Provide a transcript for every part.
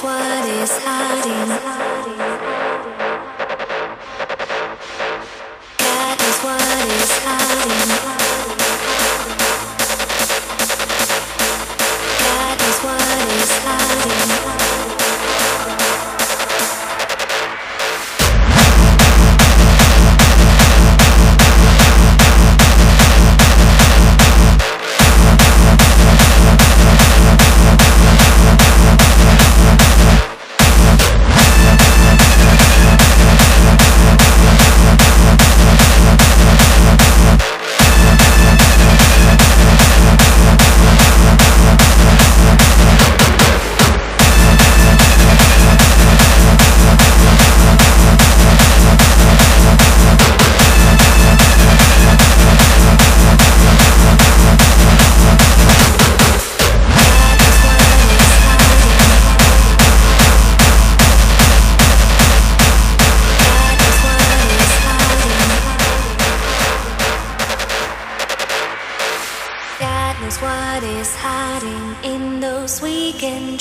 what is hiding.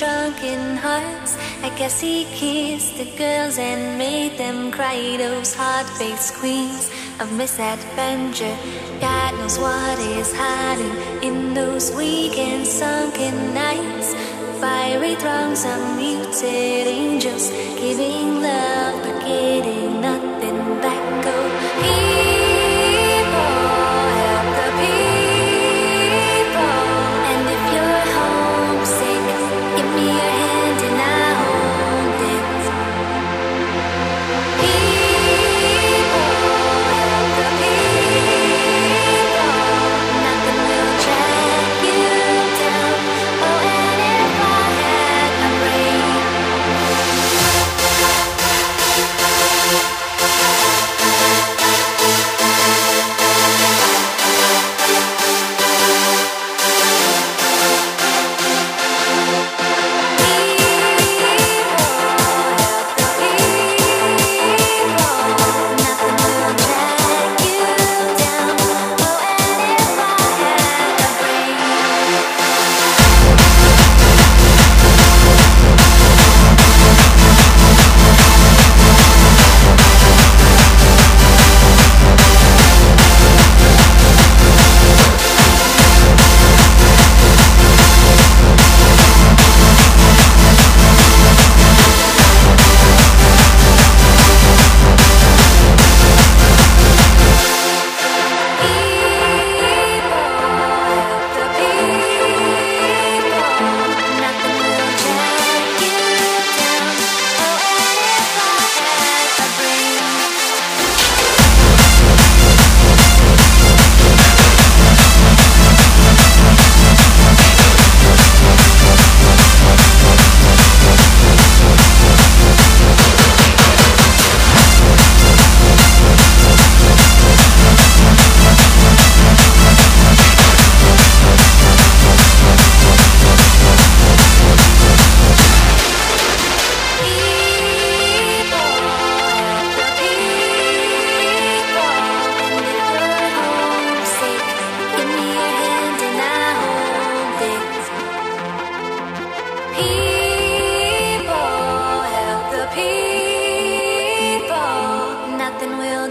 Drunken hearts. I guess he kissed the girls and made them cry. Those heart-baked screams of misadventure. God knows what is hiding in those weak and sunken nights. Fiery throngs of muted angels giving love but getting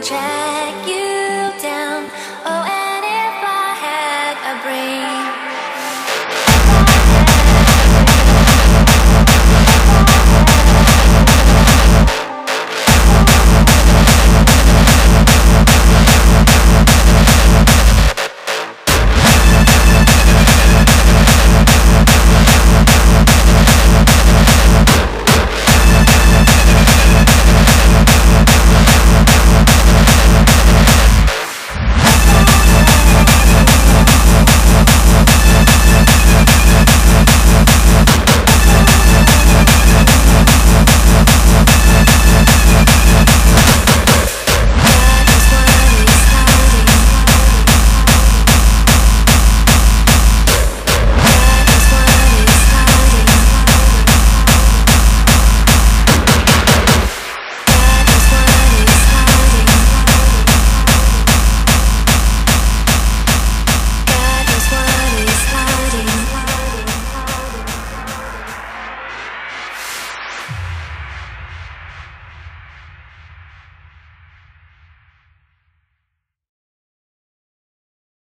track you down. Oh, and if I had a brain.